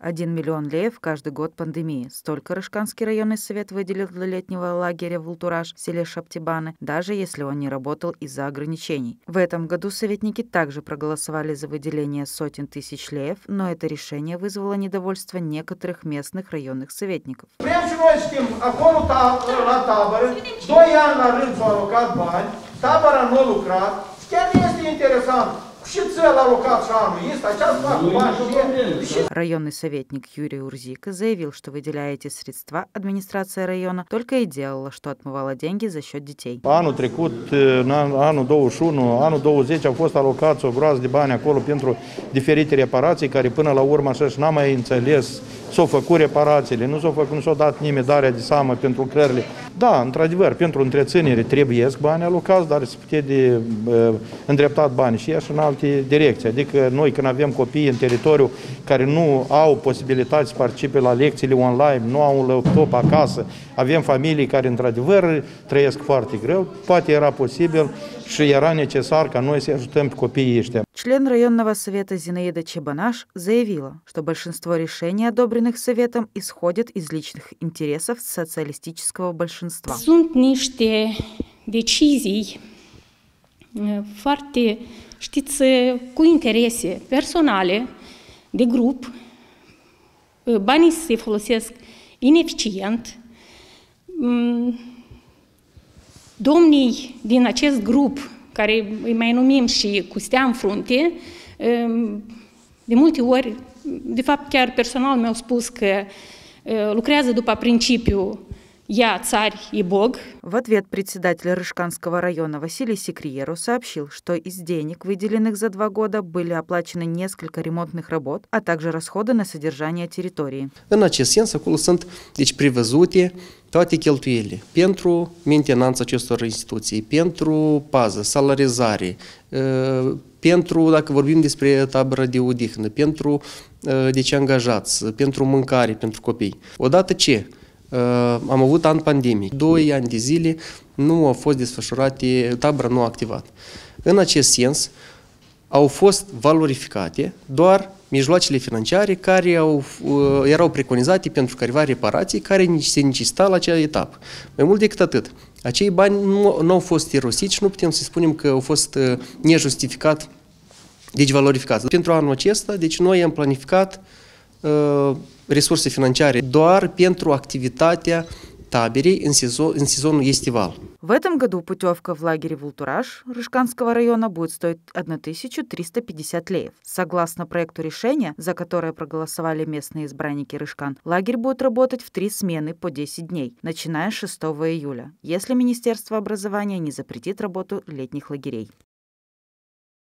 1 миллион леев каждый год пандемии. Столько Рыжканский районный совет выделил для летнего лагеря Вултураж в селе Шаптибаны, даже если он не работал из-за ограничений. В этом году советники также проголосовали за выделение сотен тысяч леев, но это решение вызвало недовольство некоторых местных районных советников. Și noi știm, acolo ta, Și Районный советник Юрий Урзика заявил, что выделяя эти средства, администрация района только и делала, что отмывала деньги за счет детей. Anul trecut, în an- anul 21, anul 20 au fost alocați o groază de bani acolo pentru diferite reparații, care până la urmă așa și n-am mai înțeles, s-au făcut reparațiile, nu s-au făcut, nu s-au dat nimeni darea de seamă pentru lucrările. Da, într-adevăr, pentru întreținere trebuie bani alocați, dar se putea de uh, îndreptat bani și ea și în alte direcții. Adică noi când avem copii în teritoriu care nu au posibilitate să participe la lecțiile online, nu au un laptop acasă, avem familii care într-adevăr trăiesc foarte greu, poate era posibil și era necesar ca noi să ajutăm pe copiii ăștia. Член районного совета Зинаида Чебанаш заявила, что большинство решений, одобренных советом, исходят из личных интересов социалистического большинства. Sunt niște decizii uh, foarte, știți, uh, cu interese personale, de grup. Uh, Banii se folosesc ineficient. Mm, Domnii din acest grup, care îi mai numim și cu stea în frunte, um, de multe ori, de fapt chiar personal mi-au spus că uh, lucrează după principiul «я царь и бог», В ответ председатель Рыжканского района Василий Секриеру сообщил, что из денег, выделенных за два года, были оплачены несколько ремонтных работ, а также расходы на содержание территории. În acest sens, acolo sunt deci, prevăzute toate cheltuielile pentru mentenanța acestor instituții, pentru pază, salarizare, uh, pentru, dacă vorbim despre tabără de odihnă, pentru uh, deci, angajați, pentru mâncare, pentru copii. Odată ce uh, am avut an pandemic, doi ani de zile nu au fost desfășurate, tabăra nu a activat. În acest sens, au fost valorificate doar mijloacele financiare care au, uh, erau preconizate pentru careva reparații care nici se necesita la acea etapă. Mai mult decât atât, acei bani nu, nu au fost irosiți și nu putem să spunem că au fost uh, nejustificat, deci valorificați. Pentru anul acesta, deci noi am planificat uh, resurse financiare doar pentru activitatea taberei în, sezon, în estival. В этом году путевка в лагере Вултураж Рыжканского района будет стоить 1350 леев. Согласно проекту решения, за которое проголосовали местные избранники Рыжкан, лагерь будет работать в три смены по 10 дней, начиная с 6 июля, если Министерство образования не запретит работу летних лагерей.